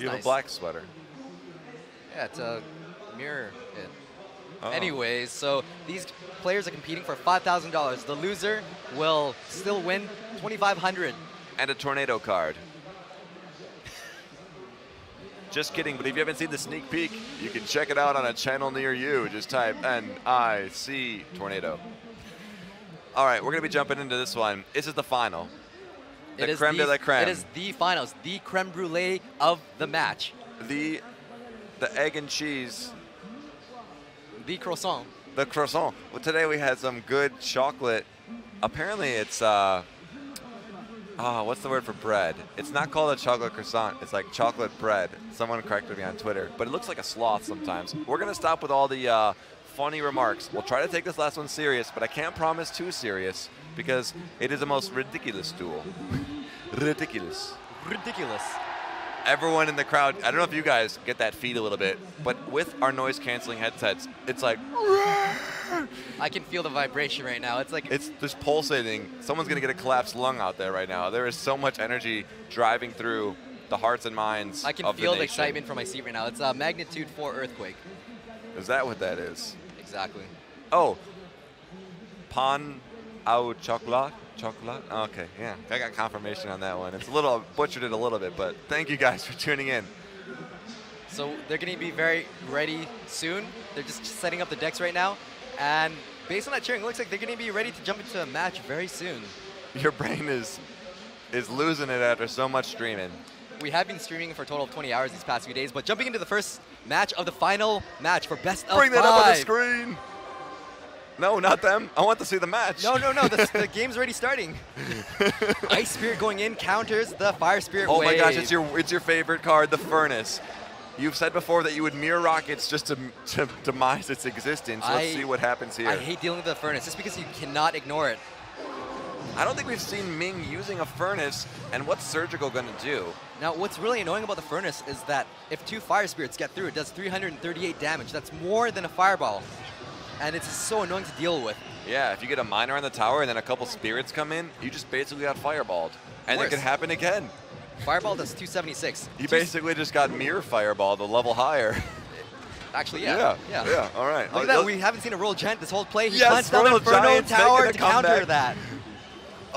you have nice. a black sweater. Yeah, it's a mirror it. Oh. Anyways, so these players are competing for $5,000. The loser will still win 2,500. And a tornado card. Just kidding, but if you haven't seen the sneak peek, you can check it out on a channel near you. Just type N-I-C tornado. All right, we're going to be jumping into this one. This is the final. The It is creme the, de la creme. It is the finals, the creme brulee of the match, the, the egg and cheese the croissant. The croissant. Well, today we had some good chocolate. Apparently, it's uh, oh, what's the word for bread? It's not called a chocolate croissant. It's like chocolate bread. Someone corrected me on Twitter, but it looks like a sloth sometimes. We're gonna stop with all the uh, funny remarks. We'll try to take this last one serious, but I can't promise too serious because it is the most ridiculous duel. ridiculous. Ridiculous. Everyone in the crowd, I don't know if you guys get that feed a little bit, but with our noise canceling headsets, it's like I can feel the vibration right now. It's like It's just pulsating. Someone's gonna get a collapsed lung out there right now. There is so much energy driving through the hearts and minds. I can feel the, the, excitement from my seat right now. It's a magnitude 4 earthquake. Is that what that is? Exactly. Oh, pan au chocolat. Chocolate. Okay, yeah, I got confirmation on that one. It's a little butchered it a little bit, but thank you guys for tuning in. So they're going to be very ready soon. They're just setting up the decks right now. And based on that cheering, it looks like they're going to be ready to jump into a match very soon. Your brain is is losing it after so much streaming. We have been streaming for a total of 20 hours these past few days, but jumping into the first match of the final match for best of Bring five. that up on the screen. No, not them. I want to see the match. No, no, no. The, the game's already starting. Ice Spirit going in counters the Fire Spirit Oh my gosh, it's your it's your favorite card, the Furnace. You've said before that you would mirror rockets just to, to demise its existence. Let's I- see what happens here. I hate dealing with the furnace just because you cannot ignore it. I don't think we've seen Ming using a furnace, and what's Surgical going to do? Now, what's really annoying about the furnace is that if two fire spirits get through, it does 338 damage. That's more than a fireball. And it's so annoying to deal with. Yeah, if you get a miner on the tower and then a couple spirits come in, you just basically got fireballed. And Worse. it could happen again. Fireball does 276. You basically just got mirror fireballed a level higher. Actually, yeah. yeah, yeah, all right. Look at that. We haven't seen a Royal Giant this whole play. He Yes, punts down Inferno Giant's Tower to counter that.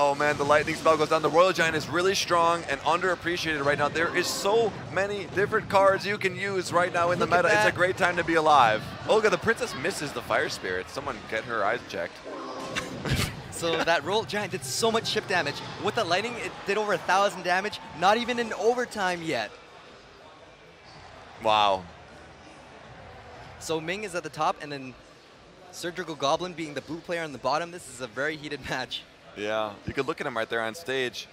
Oh man, the lightning spell goes down. The Royal Giant is really strong and underappreciated right now. There is so many different cards you can use right now in Look the meta. It's a great time to be alive. Olga, the princess misses the fire spirit. Someone get her eyes checked. So that Royal Giant did so much chip damage. With the lightning, it did over a thousand damage. Not even in overtime yet. Wow. So Ming is at the top, and then Surgical Goblin being the blue player on the bottom. This is a very heated match. Yeah, you could look at him right there on stage.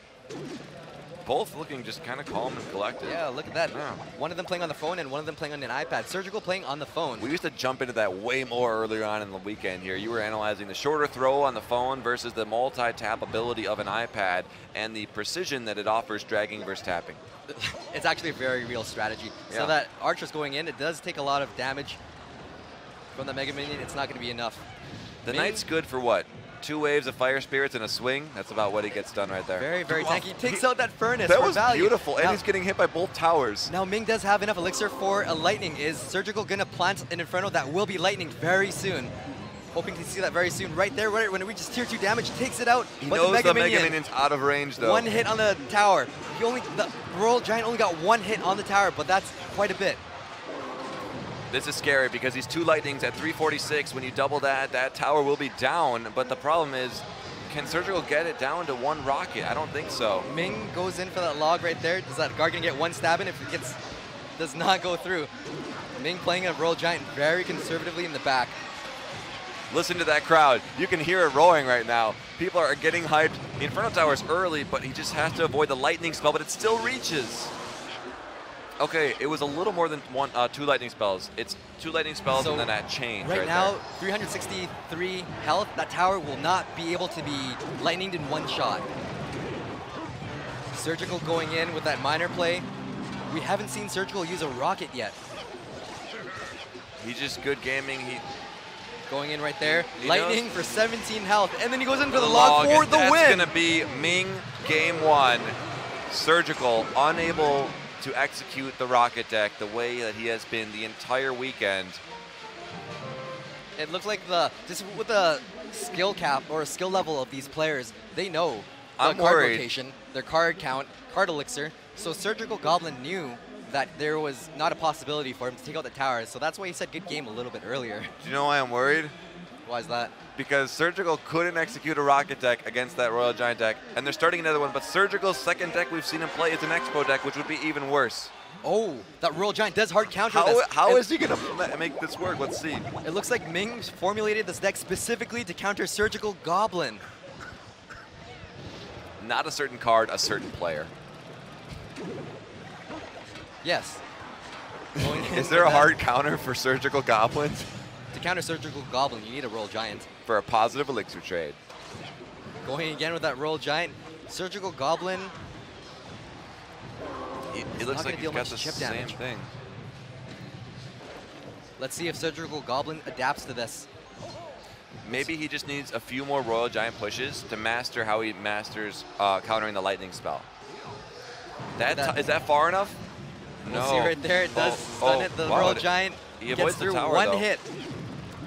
Both looking just kind of calm and collected. Yeah, look at that. Yeah. One of them playing on the phone and one of them playing on an iPad. Surgical playing on the phone. We used to jump into that way more earlier on in the weekend here. You were analyzing the shorter throw on the phone versus the multi-tap ability of an iPad and the precision that it offers dragging versus tapping. it's actually a very real strategy. Yeah. So that Archer's going in, it does take a lot of damage from the Mega Minion. It's not going to be enough. The Ming- Knight's good for what? Two waves of fire spirits and a swing? That's about what he gets done right there. Very, very Wow. tanky. Takes out that furnace That for was value. beautiful, and Now- he's getting hit by both towers. Now Ming does have enough elixir for a lightning. Is Surgical gonna plant an Inferno that will be lightning very soon? Hoping to see that very soon. Right there, right when it reaches tier two damage, takes it out. He but knows the Mega, the Mega Minion, Minion's out of range, though. One hit on the tower. He only the Royal Giant only got one hit on the tower, but that's quite a bit. This is scary because he's two lightnings at 346. When you double that, that tower will be down. But the problem is, can Surgical get it down to one rocket? I don't think so. Ming goes in for that log right there. Does that guard gonna get one stab in? If it gets, does not go through. Ming playing a Royal Giant very conservatively in the back. Listen to that crowd. You can hear it roaring right now. People are getting hyped. The Inferno Tower's early, but he just has to avoid the lightning spell, but it still reaches. Okay, it was a little more than one, uh, two lightning spells. It's two lightning spells So, and then that change Right, right, now, there. 363 health. That tower will not be able to be lightninged in one shot. Surgical going in with that miner play. We haven't seen Surgical use a rocket yet. He's just good gaming. He Going in right there. He Lightning knows- for 17 health. And then he goes in for the, the log, for and the that's win. gonna be Ming game one. Surgical unable to execute the rocket deck the way that he has been the entire weekend. It looks like the just with the skill cap or skill level of these players, they know the I'm card worried. rotation, their card count, card elixir. So Surgical Goblin knew that there was not a possibility for him to take out the tower. So that's why he said good game a little bit earlier. Do you know why I'm worried? Why is that? Because Surgical couldn't execute a rocket deck against that Royal Giant deck, and they're starting another one. But Surgical's second deck we've seen him play is an Expo deck, which would be even worse. Oh, that Royal Giant does hard counter How, this. how is he gonna make this work? Let's see. It looks like Ming formulated this deck specifically to counter Surgical Goblin. Not a certain card, a certain player. Yes. Is there a hard counter for Surgical Goblins To counter Surgical Goblin, you need a Royal Giant. for a positive elixir trade? Going again with that Royal Giant. Surgical Goblin, He, it looks like he's got the same damage. thing. let's see if Surgical Goblin adapts to this. Maybe he just needs a few more Royal Giant pushes to master how he masters uh, countering the lightning spell. That, That- is that far enough? We'll no. see right there, it does Oh, stun oh, it. The wow, Royal Giant he gets through tower, one though. hit.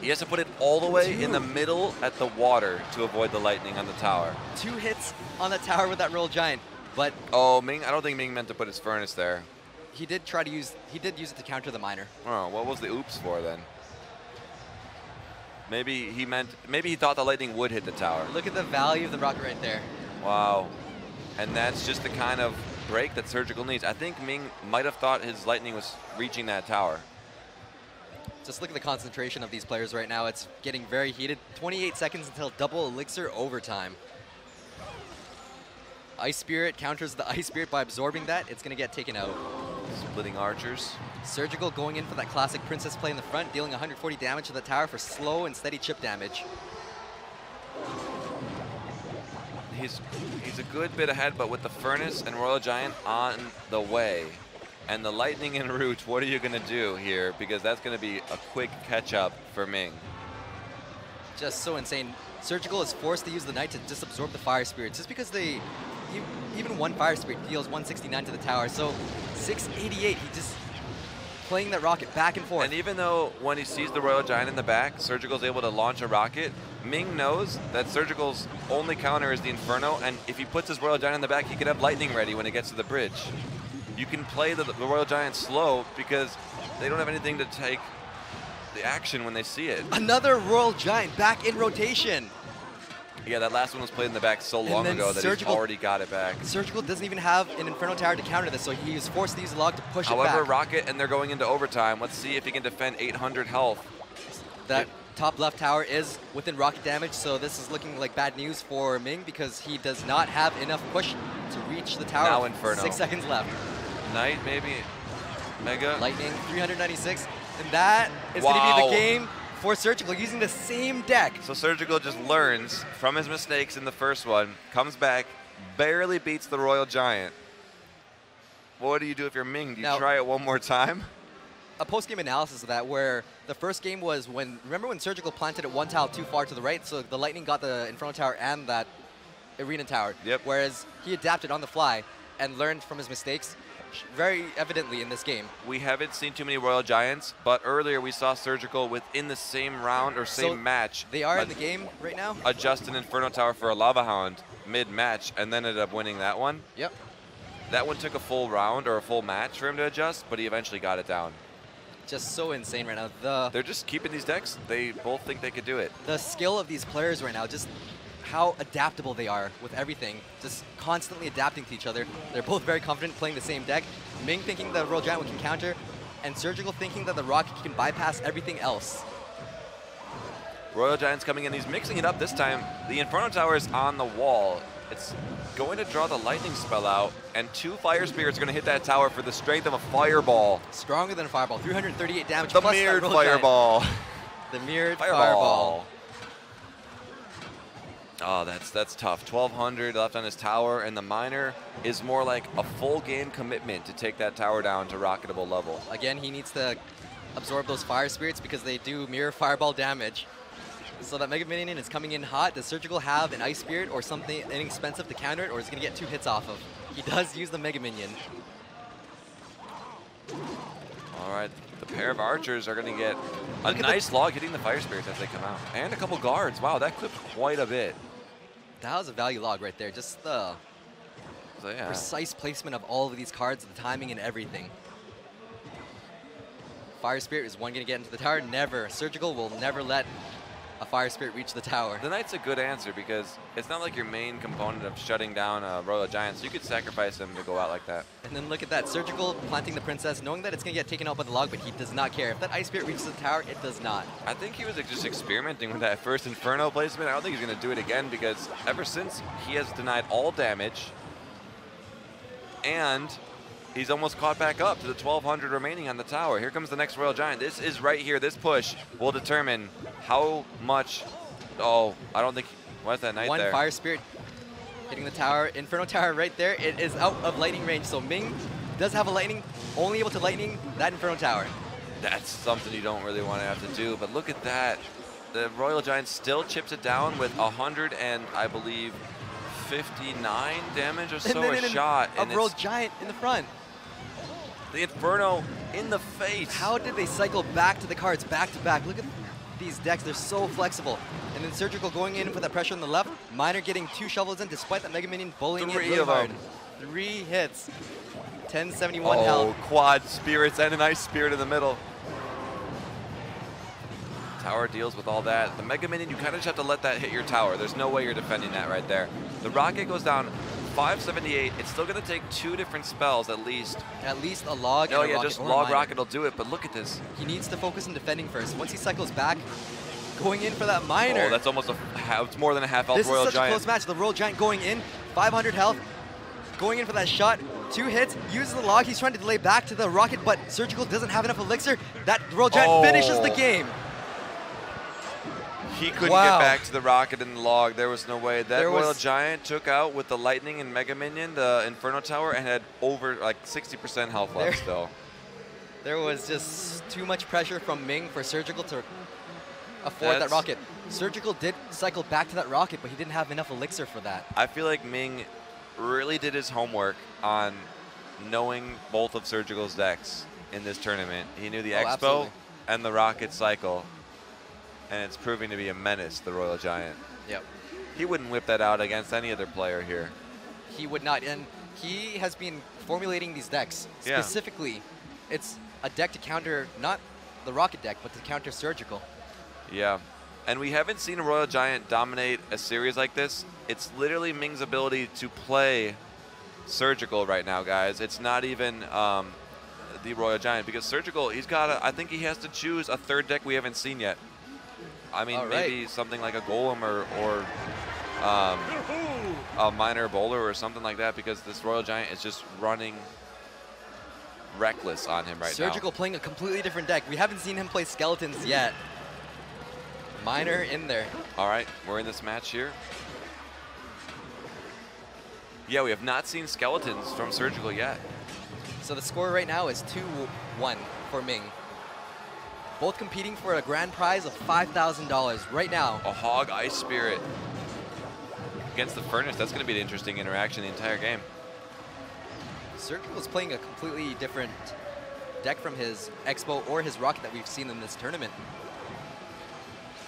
He has to put it all the way in the middle at the water to avoid the lightning on the tower. Two hits on the tower with that Royal Giant. But Oh, Ming, I don't think Ming meant to put his furnace there. he did try to use, he did use it to counter the miner. Oh, what was the oops for then? Maybe he meant, maybe he thought the lightning would hit the tower. Look at the value of the rocket right there. Wow. And that's just the kind of break that Surgical needs. I think Ming might have thought his lightning was reaching that tower. Just look at the concentration of these players right now. It's getting very heated. 28 seconds until double elixir overtime. Ice Spirit counters the Ice Spirit by absorbing that. It's going to get taken out. Splitting archers. Surgical going in for that classic Princess play in the front, dealing 140 damage to the tower for slow and steady chip damage. He's he's a good bit ahead, but with the Furnace and Royal Giant on the way, and the Lightning and route, what are you going to do here? Because that's going to be a quick catch-up for Ming. Just so insane. Surgical is forced to use the Knight to just absorb the Fire Spirit, just because they, even one Fire Spirit deals 169 to the tower. So 688, he just playing that rocket back and forth. And even though when he sees the Royal Giant in the back, Surgical's able to launch a rocket, Ming knows that Surgical's only counter is the Inferno, and if he puts his Royal Giant in the back, he could have Lightning ready when it gets to the bridge. You can play the, the Royal Giant slow because they don't have anything to take the action when they see it. Another Royal Giant back in rotation. Yeah, that last one was played in the back so long ago that he's already got it back. Surgical doesn't even have an Inferno Tower to counter this, so he is forced to use log to push However, it back. However, Rocket and they're going into overtime. Let's see if he can defend 800 health. that top left tower is within rocket damage, so this is looking like bad news for Ming because he does not have enough push to reach the tower. Now Inferno. Six seconds left. Knight, maybe. Mega. Lightning, 396, and that is going to be the game for Surgical using the same deck. So Surgical just learns from his mistakes in the first one, comes back, barely beats the Royal Giant. What do you do if you're Ming? Do you Now- try it one more time? A post-game analysis of that where the first game was when, remember when Surgical planted it one tile too far to the right, so the Lightning got the Inferno Tower and that Arena Tower. Yep. Whereas he adapted on the fly and learned from his mistakes very evidently in this game. We haven't seen too many Royal Giants, but earlier we saw Surgical within the same round or same So match. They are in the game right now. Adjust an Inferno Tower for a Lava Hound mid-match and then ended up winning that one. Yep. That one took a full round or a full match for him to adjust, but he eventually got it down. Just so insane right now. The They're just keeping these decks. They both think they could do it. the skill of these players right now, just how adaptable they are with everything, just constantly adapting to each other. They're both very confident playing the same deck. Ming thinking the Royal Giant can counter, and Surgical thinking that the Rocket can bypass everything else. Royal Giant's coming in. He's mixing it up this time. The Inferno Tower is on the wall. It's going to draw the lightning spell out, and two Fire Spirits are going to hit that tower for the strength of a Fireball. Stronger than a Fireball, 338 damage The mirrored. Fireball. The mirrored Fireball. Fireball. Oh, that's that's tough. 1,200 left on his tower, and the Miner is more like a full game commitment to take that tower down to rocketable level. Again, he needs to absorb those Fire Spirits because they do mirror Fireball damage. So that Mega Minion is coming in hot. Does Surgical have an Ice Spirit or something inexpensive to counter it, or is he going to get two hits off of? He does use the Mega Minion. All right, the pair of archers are going to get a Look at the- nice log hitting the fire spirits as they come out. And a couple guards. Wow, that clipped quite a bit. That was a value log right there. Just the So yeah. precise placement of all of these cards, the timing and everything. Fire Spirit is one going to get into the tower? Never. Surgical will never let a Fire Spirit reach the tower. The Knight's a good answer because it's not like your main component of shutting down a Royal Giant, so you could sacrifice him to go out like that. And then look at that. Surgical planting the Princess, knowing that it's going to get taken out by the log, but he does not care. If that Ice Spirit reaches the tower, it does not. I think he was like, just experimenting with that first Inferno placement. I don't think he's going to do it again because ever since he has denied all damage and he's almost caught back up to the 1200 remaining on the tower. Here comes the next Royal Giant. This is right here. This push will determine how much. Oh, I don't think. What's that Knight One there? Fire Spirit hitting the tower. Inferno Tower right there. It is out of lightning range, so Ming does have a lightning, only able to lightning that Inferno Tower. That's something you don't really want to have to do. But look at that. The Royal Giant still chips it down with 100 and I believe 59 damage or so and then a shot. a Royal Giant in the front. the Inferno in the face. How did they cycle back to the cards back to back? Look at these decks, they're so flexible. And then Surgical going in for that pressure on the left. Miner getting two shovels in despite that Mega Minion bullying Three it really of hard. them. Three hits. 1071 oh, health. quad spirits and an ice spirit in the middle. Tower deals with all that. The Mega Minion, you kind of just have to let that hit your tower. There's no way you're defending that right there. The rocket goes down 578. It's still going to take two different spells at least. At least a log No, and oh, a yeah, rocket just log rocket will do it. But look at this. He needs to focus on defending first. Once he cycles back, going in for that miner. Oh, that's almost a half, it's more than a half health this Royal is such Giant. a close match. The Royal Giant going in, 500 health, going in for that shot. Two hits, uses the log. He's trying to delay back to the rocket, but Surgical doesn't have enough elixir. That Royal Giant Oh. finishes the oh. game. He couldn't Wow. get back to the rocket and the log. There was no way. That There Royal Giant took out with the Lightning and Mega Minion the Inferno Tower and had over like 60% health left There- still. There was just too much pressure from Ming for Surgical to afford that rocket. Surgical did cycle back to that rocket, but he didn't have enough elixir for that. I feel like Ming really did his homework on knowing both of Surgical's decks in this tournament. He knew the Oh, Expo absolutely. and the Rocket Cycle, and it's proving to be a menace, the Royal Giant. Yep. He wouldn't whip that out against any other player here. He would not, and he has been formulating these decks Yeah. specifically. It's a deck to counter not the rocket deck, but to counter surgical. Yeah. And we haven't seen a Royal Giant dominate a series like this. It's literally Ming's ability to play Surgical right now, guys. It's not even um, the Royal Giant because Surgical, he's got to, I think he has to choose a third deck we haven't seen yet. I mean, right. maybe something like a Golem or, or um, a Miner Bowler or something like that because this Royal Giant is just running reckless on him right now. surgical playing a completely different deck. We haven't seen him play skeletons yet. Miner in there. All right, we're in this match here. Yeah, we have not seen skeletons from Surgical yet. So the score right now is 2-1 for Ming. Both competing for a grand prize of $5,000 right now. A Hog Ice Spirit against the Furnace. That's going to be an interesting interaction the entire game. Surgical is playing a completely different deck from his Expo or his Rocket that we've seen in this tournament.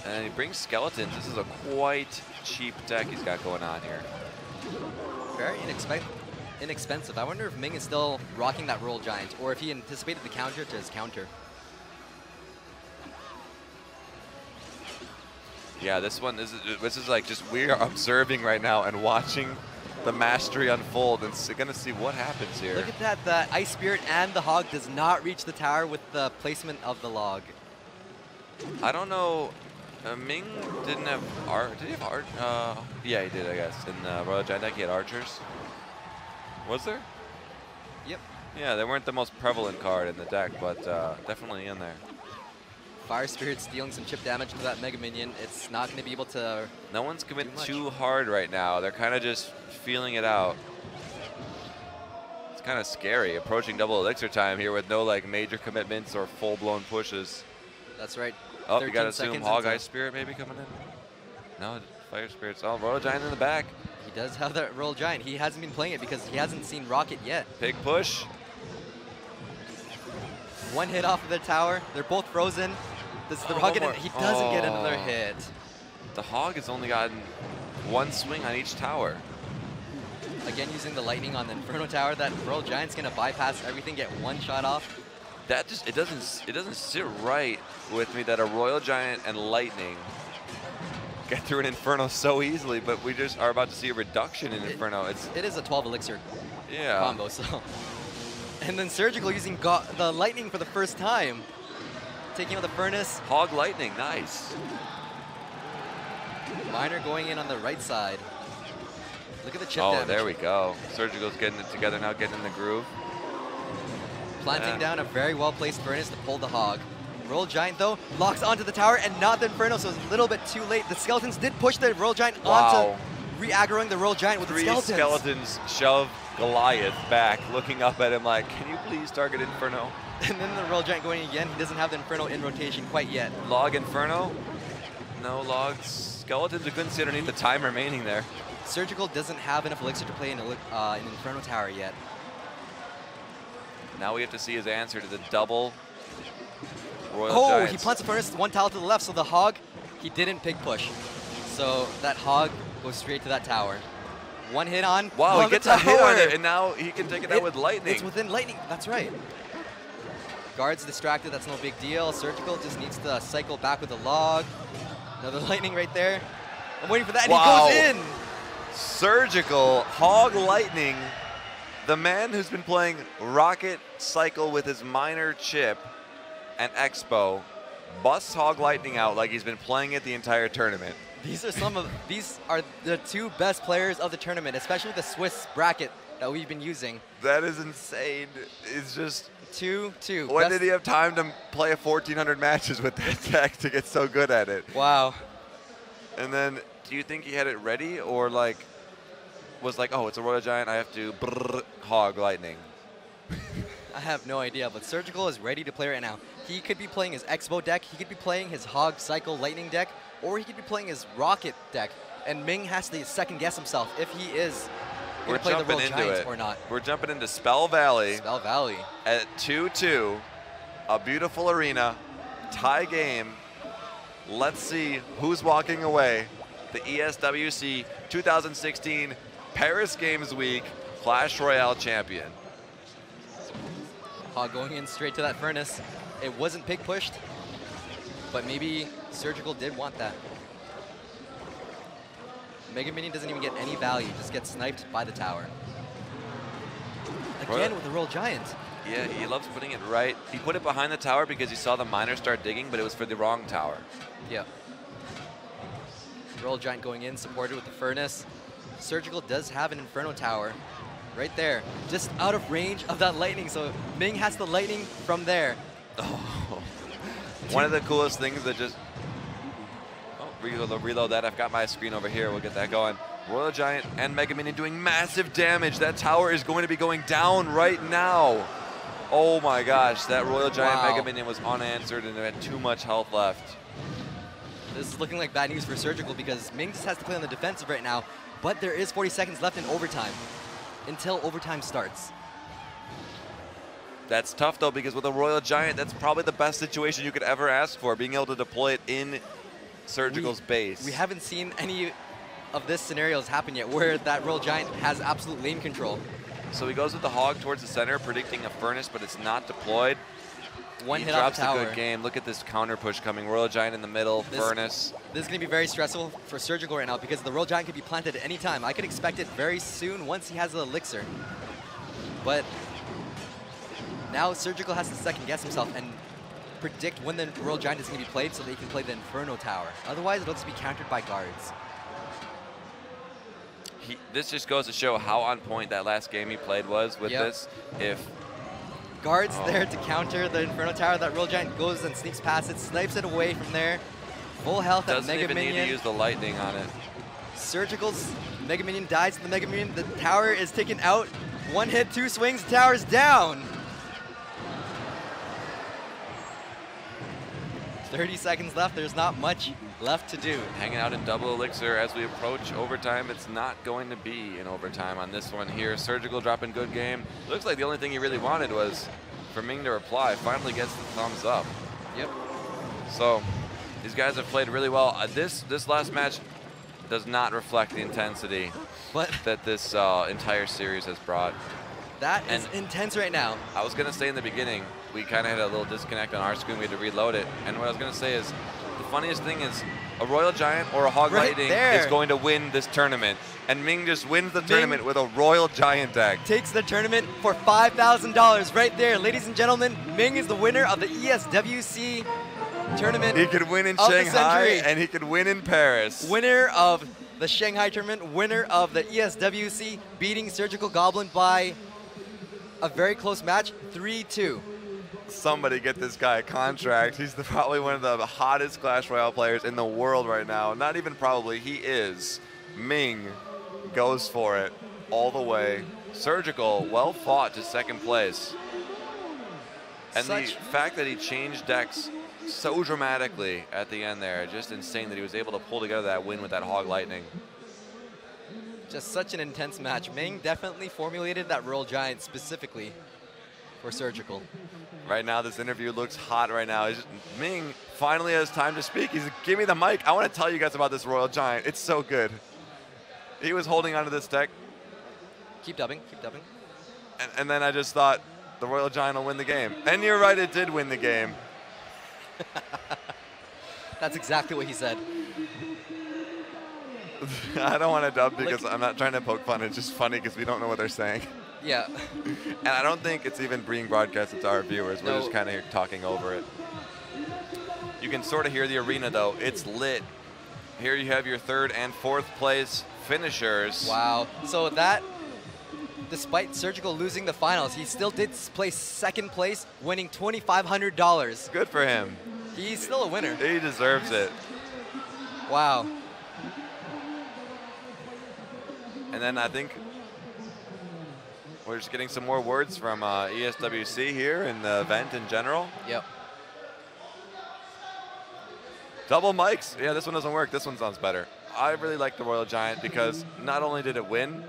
And he brings skeletons. This is a quite cheap deck he's got going on here. Very inexpe- inexpensive. I wonder if Ming is still rocking that Royal Giant or if he anticipated the counter to his counter. Yeah, this one this is this is like just we are observing right now and watching the mastery unfold and s- gonna see what happens here. Look at that, the Ice Spirit and the Hog does not reach the tower with the placement of the log. I don't know. Uh, Ming didn't have art. Did he have art? Uh, yeah, he did. I guess in uh, Royal Giant deck he had archers. Was there? Yep. Yeah, they weren't the most prevalent card in the deck, but uh, definitely in there. Fire Spirit's dealing some chip damage to that Mega Minion. It's not going to be able to... No one's committing too hard right now. They're kind of just feeling it out. It's kind of scary approaching double elixir time here with no like major commitments or full-blown pushes. That's right. Oh, you got to assume Hog Ice Spirit maybe coming in. No, Fire Spirit's. Oh, Royal Giant in the back. He does have that Royal Giant. He hasn't been playing it because he hasn't seen Rocket yet. Big push. One hit off of the tower. They're both frozen. Does the Oh, Hog one get more. it? He doesn't get oh. another Oh. hit. The Hog has only gotten one swing on each tower. Again, using the lightning on the Inferno Tower. That Royal Giant's gonna bypass everything, get one shot off. That just it doesn't it doesn't sit right with me that a Royal Giant and Lightning get through an Inferno so easily, but we just are about to see a reduction in It- Inferno. It's It is a 12 elixir yeah. combo, so. And then Surgical using the lightning for the first time. Taking out the furnace. Hog Lightning, nice. Miner going in on the right side. Look at the chip oh, damage. there we go. Surgical's getting it together now, getting in the groove. Planting Yeah. down a very well-placed furnace to pull the hog. Royal Giant, though, locks onto the tower and not the Inferno, so it's a little bit too late. The Skeletons did push the Royal Giant Wow. onto re-aggroing the Royal Giant with Three the Skeletons. skeletons shove Goliath back, looking up at him like, can you please target Inferno? And then the Royal Giant going again. He doesn't have the Inferno in rotation quite yet. Log Inferno? No logs. Skeletons, we couldn't see underneath the time remaining there. Surgical doesn't have enough elixir to play in an uh, in Inferno Tower yet. Now we have to see his answer to the double Royal oh, Giants. he plants the furnace one tile to the left, so the hog, he didn't pig push. So that hog goes straight to that tower. One hit on. Wow, he gets a hit on it, and now he can take it, out with lightning. It's within lightning. That's right. Guards distracted. That's no big deal. Surgical just needs to cycle back with the log. Another lightning right there. I'm waiting for that, and Wow. he goes in. Surgical Hog Lightning, the man who's been playing Rocket Cycle with his miner chip and Expo, busts Hog Lightning out like he's been playing it the entire tournament. These are some of these are the two best players of the tournament, especially the Swiss bracket that we've been using. That is insane. It's just, Two, two. when best- did he have time to play 1,400 matches with that deck to get so good at it? Wow. And then, do you think he had it ready, or like, was like, oh, it's a Royal Giant, I have to brrr, Hog Lightning? I have no idea, but Surgical is ready to play right now. He could be playing his Expo deck, he could be playing his Hog Cycle Lightning deck, or he could be playing his Rocket deck. And Ming has to second guess himself if he is We're going to the jumping into Giants it. or not. We're jumping into Spell Valley. Spell Valley. at 2-2, a beautiful arena, tie game. Let's see who's walking away. The ESWC 2016 Paris Games Week Clash Royale champion. Hog going in straight to that furnace. It wasn't pig pushed, but maybe Surgical did want that. Mega Minion doesn't even get any value, just gets sniped by the tower. Again with the Royal Giant. Yeah, he loves putting it right. He put it behind the tower because he saw the miners start digging, but it was for the wrong tower. Yeah. Royal Giant going in, supported with the Furnace. Surgical does have an Inferno Tower right there, just out of range of that lightning. So Ming has the lightning from there. Oh. One of the coolest things that just. Reload, reload that. I've got my screen over here. We'll get that going. Royal Giant and Mega Minion doing massive damage. That tower is going to be going down right now. Oh my gosh, that Royal Giant Wow. Mega Minion was unanswered and it had too much health left. This is looking like bad news for Surgical because Ming just has to play on the defensive right now. But there is 40 seconds left in overtime until overtime starts. That's tough though because with a Royal Giant, that's probably the best situation you could ever ask for, being able to deploy it in Surgical's base. We haven't seen any of this scenarios happen yet where that Royal Giant has absolute lane control. So he goes with the Hog towards the center, predicting a Furnace, but it's not deployed. One he hit drops off a good game. Look at this counter push coming. Royal Giant in the middle, This- Furnace. This is going to be very stressful for Surgical right now because the Royal Giant could be planted at any time. I could expect it very soon once he has the Elixir. But now Surgical has to second guess himself and predict when the Royal Giant is going to be played so that he can play the Inferno Tower. Otherwise, it'll just be countered by guards. He, this just goes to show how on point that last game he played was with Yep. this. If Guards Oh. there to counter the Inferno Tower. That Royal Giant goes and sneaks past it, snipes it away from there. Full health at doesn't Mega even Minion. need to use the lightning on it. Surgical's Mega Minion dies to the Mega Minion. The tower is taken out. One hit, two swings, the tower's down. 30 seconds left. There's not much left to do. Hanging out in double elixir as we approach overtime. It's not going to be an overtime on this one here. Surgical dropping good game. Looks like the only thing he really wanted was for Ming to reply. Finally gets the thumbs up. Yep. So these guys have played really well. Uh, this this last match does not reflect the intensity But that this uh, entire series has brought. that is And- intense right now. I was gonna say in the beginning, we kind of had a little disconnect on our screen. We had to reload it. And what I was gonna say is, the funniest thing is, a Royal Giant or a Hog Right Lightning there. is going to win this tournament, and Ming just wins the Ming- tournament with a Royal Giant deck. Takes the tournament for $5,000 right there. Ladies and gentlemen, Ming is the winner of the ESWC tournament. He could win in Shanghai, and he could win in Paris. winner of the Shanghai tournament, winner of the ESWC, beating Surgical Goblin by a very close match, 3-2. Somebody get this guy a contract. He's the, probably one of the hottest Clash Royale players in the world right now. Not even probably, he is. Ming goes for it all the way. Surgical, well fought to second place. And Such- the fact that he changed decks so dramatically at the end there, just insane that he was able to pull together that win with that Hog Lightning. Just such an intense match. Ming definitely formulated that Royal Giant specifically for Surgical. Right now, this interview looks hot right now. Just- Ming finally has time to speak. He's give me the mic. I want to tell you guys about this Royal Giant. It's so good. He was holding onto this deck, Keep dubbing, keep dubbing. and, and then I just thought the Royal Giant will win the game. And you're right, it did win the game. That's exactly what he said. I don't want to dub Look- because I'm not trying to poke fun. It's just funny because we don't know what they're saying. Yeah. And I don't think it's even being broadcasted to our viewers. We're No. just kind of talking over it. You can sort of hear the arena though. It's lit. Here you have your third and fourth place finishers. Wow. So that, despite Surgical losing the finals, he still did place second place, winning $2,500. Good for him. He's still a winner. He deserves it. Wow. And then I think we're just getting some more words from uh, ESWC here in the event in general. Yep. Double mics. Yeah, this one doesn't work. This one sounds better. I really like the Royal Giant because not only did it win,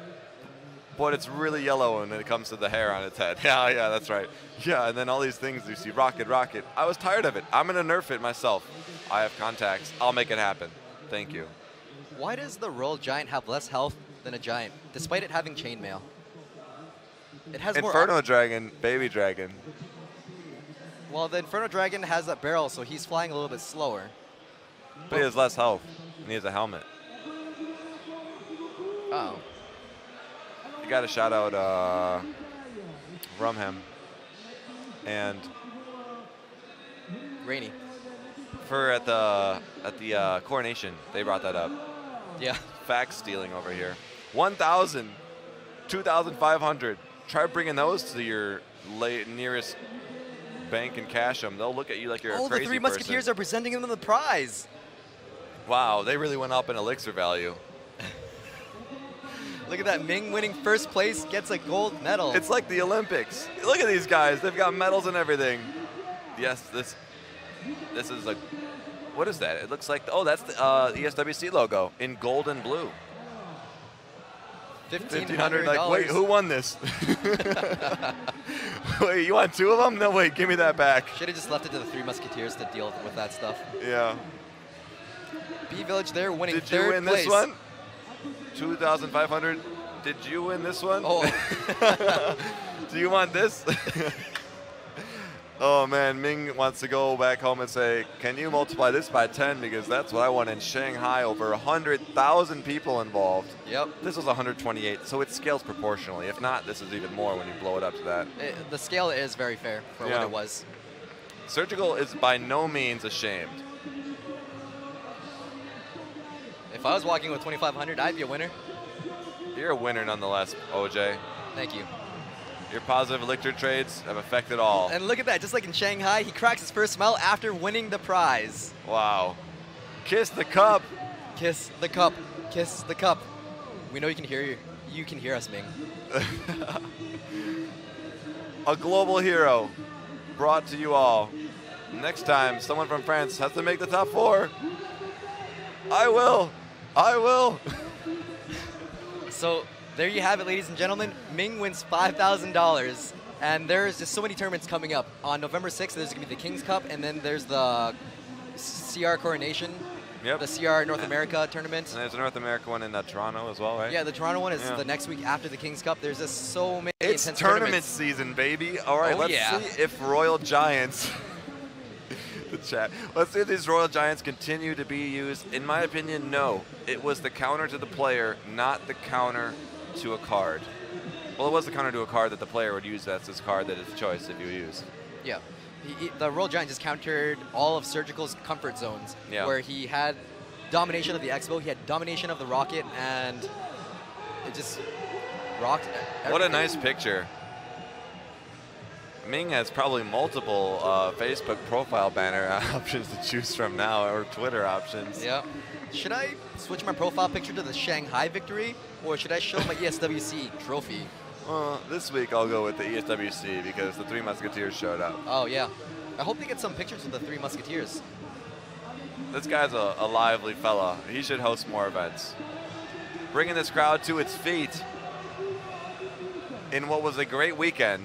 but it's really yellow when it comes to the hair on its head. Yeah, yeah, that's right. Yeah, and then all these things you see, rocket, rocket. I was tired of it. I'm gonna nerf it myself. I have contacts. I'll make it happen. Thank you. Why does the Royal Giant have less health than a Giant, despite it having chainmail? It has more. Inferno Dragon, Baby Dragon. Well, the Inferno Dragon has that barrel, so he's flying a little bit slower. But he has less health. And he has a helmet. Oh. You got to shout out uh, Rumham. And Rainy. for at the at the uh, coronation, they brought that up. Yeah. Fact stealing over here. 1,000, 2,500. Try bringing those to your nearest bank and cash them. They'll look at you like you're Oh, a the crazy Three Musketeers are presenting them the prize. Wow, they really went up in elixir value. Look at that. Ming winning first place gets a gold medal. It's like the Olympics. Look at these guys. They've got medals and everything. Yes, this this is a what is that? It looks like oh, that's the uh, ESWC logo in gold and blue. Fifteen hundred. Like, wait, who won this? wait, you want two of them? No, wait, give me that back. Should have just left it to the Three Musketeers to deal with that stuff. Yeah. B Village there winning Did third you win place. this one? Two thousand five hundred. Did you win this one? Oh. Do you want this? oh man, Ming wants to go back home and say, "Can you multiply this by 10 because that's what I want in Shanghai over 100,000 people involved." Yep. This was 128, so it scales proportionally. If not, this is even more when you blow it up to that. It- the scale is very fair for Yeah. what it was. Surgical is by no means ashamed. If I was walking with 2,500, I'd be a winner. You're a winner nonetheless, OJ. Thank you. Your positive elixir trades have affected all. And look at that. Just like in Shanghai, he cracks his first smile after winning the prize. Wow. Kiss the cup. Kiss the cup. Kiss the cup. We know you can hear you. You can hear us, Ming. a global hero brought to you all. Next time, someone from France has to make the top four. I will. I will. So there you have it, ladies and gentlemen. Ming wins $5,000 And there's just so many tournaments coming up. On November 6th, there's going to be the King's Cup, and then there's the CR Coronation, Yep. the CR North America tournament. And there's a North America one in uh, Toronto as well, right? Yeah, the Toronto one is Yeah. the next week after the King's Cup. There's just so many It's tournament tournaments. season, baby. All right, Oh, let's yeah. see if Royal Giants. the chat. Let's see if these Royal Giants continue to be used. In my opinion, no. It was the counter to the player, not the counter to a card. Well, it was the counter to a card that the player would use. That's his card that his choice if you use. Yeah. He, he- the Royal Giant just countered all of Surgical's comfort zones, Yeah. where he had domination of the Expo, he had domination of the Rocket, and it just rocked. What a nice picture. Ming has probably multiple uh, Facebook profile banner options to choose from now, or Twitter options. Yeah. Should I switch my profile picture to the Shanghai victory, or should I show my ESWC trophy? Well, this week I'll go with the ESWC because the Three Musketeers showed up. Oh yeah. I hope they get some pictures of the Three Musketeers. This guy's a, a lively fella. He should host more events. Bringing this crowd to its feet in what was a great weekend.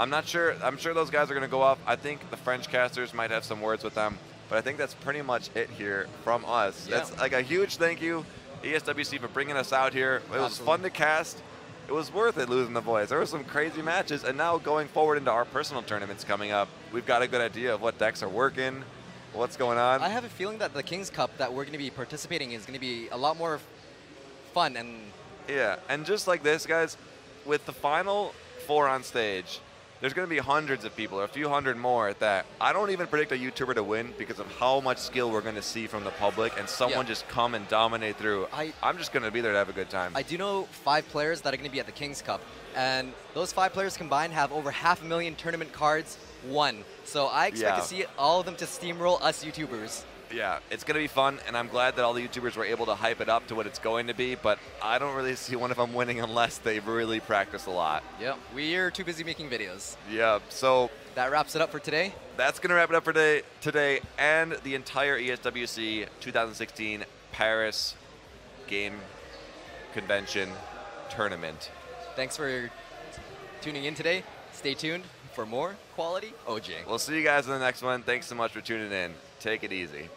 I'm not sure. I'm sure those guys are going to go off. I think the French casters might have some words with them, but I think that's pretty much it here from us. Yeah. That's like a huge thank you, ESWC, for bringing us out here. It was fun to cast. It was worth it losing the boys. There were some crazy matches, and now going forward into our personal tournaments coming up, we've got a good idea of what decks are working, what's going on. I have a feeling that the King's Cup that we're going to be participating in is going to be a lot more fun and Yeah, and just like this, guys, with the final four on stage, there's going to be hundreds of people, or a few hundred more at that. I don't even predict a YouTuber to win because of how much skill we're going to see from the public and someone Yeah. just come and dominate through. I- I'm just going to be there to have a good time. I do know five players that are going to be at the King's Cup, and those five players combined have over half a million tournament cards won. So I expect Yeah. to see all of them to steamroll us YouTubers. Yeah, it's going to be fun, and I'm glad that all the YouTubers were able to hype it up to what it's going to be, but I don't really see one of them winning unless they really practice a lot. Yep, we're too busy making videos. Yeah, so That wraps it up for today. that's going to wrap it up for today, today and the entire ESWC 2016 Paris Game Convention Tournament. Thanks for tuning in today. Stay tuned for more quality OJ. We'll see you guys in the next one. Thanks so much for tuning in. Take it easy.